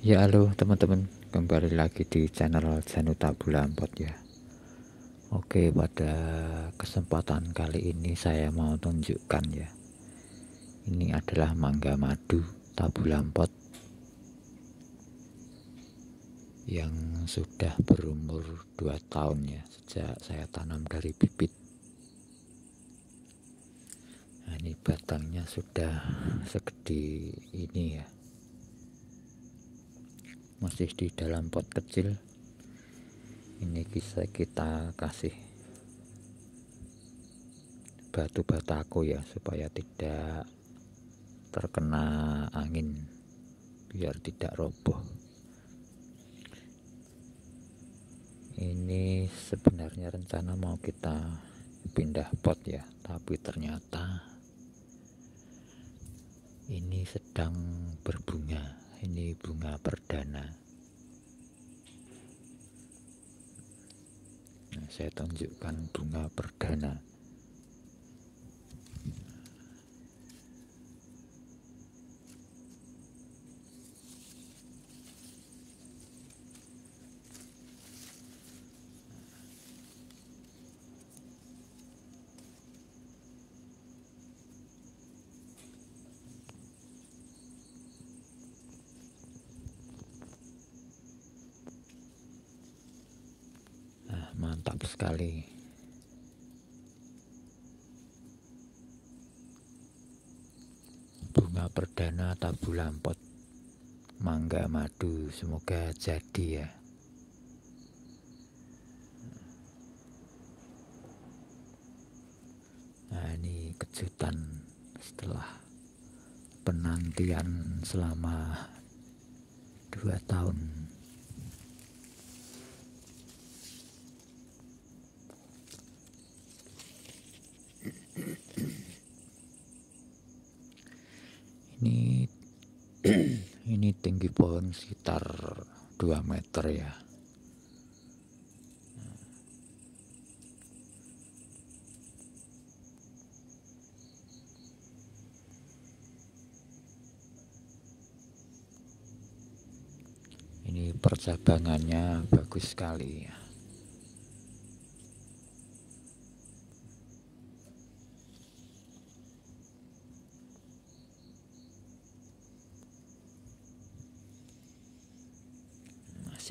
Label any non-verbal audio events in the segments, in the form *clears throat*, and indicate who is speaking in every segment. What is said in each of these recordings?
Speaker 1: Ya halo teman-teman. Kembali lagi di channel Januta Bulampot ya. Oke pada kesempatan kali ini saya mau tunjukkan ya. Ini adalah mangga madu tabulampot Yang sudah berumur 2 tahun ya Sejak saya tanam dari bibit. Nah ini batangnya sudah segede ini ya masih di dalam pot kecil. Ini bisa kita kasih batu bataku ya supaya tidak terkena angin biar tidak roboh. Ini sebenarnya rencana mau kita pindah pot ya tapi ternyata ini sedang berbunga ini bunga perdana. Nah, saya tunjukkan bunga perdana mantap sekali. Bunga perdana tabu lampot. Mangga madu semoga jadi ya. Nah ini kejutan setelah penantian selama dua tahun ini ini tinggi pohon sekitar 2 meter ya. Ini percabangannya bagus sekali ya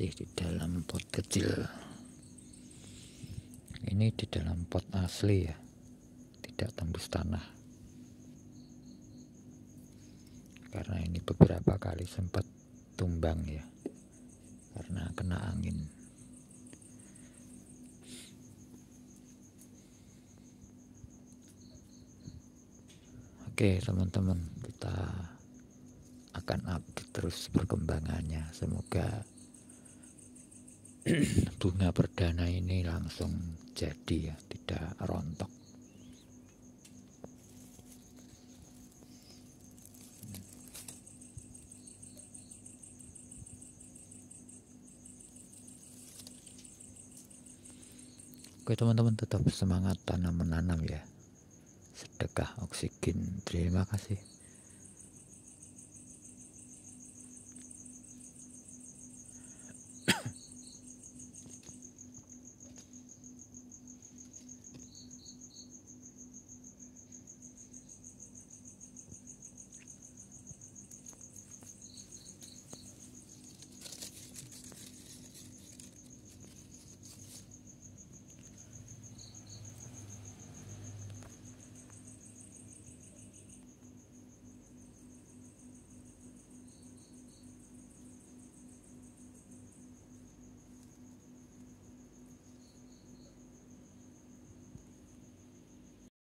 Speaker 1: masih di dalam pot kecil. Ini di dalam pot asli ya tidak tembus tanah. Karena ini beberapa kali sempat tumbang ya karena kena angin. Oke teman-teman kita akan update terus perkembangannya. Semoga *clears throat* bunga perdana ini langsung jadi ya tidak rontok. Oke teman-teman tetap semangat tanam menanam ya. Sedekah oksigen. Terima kasih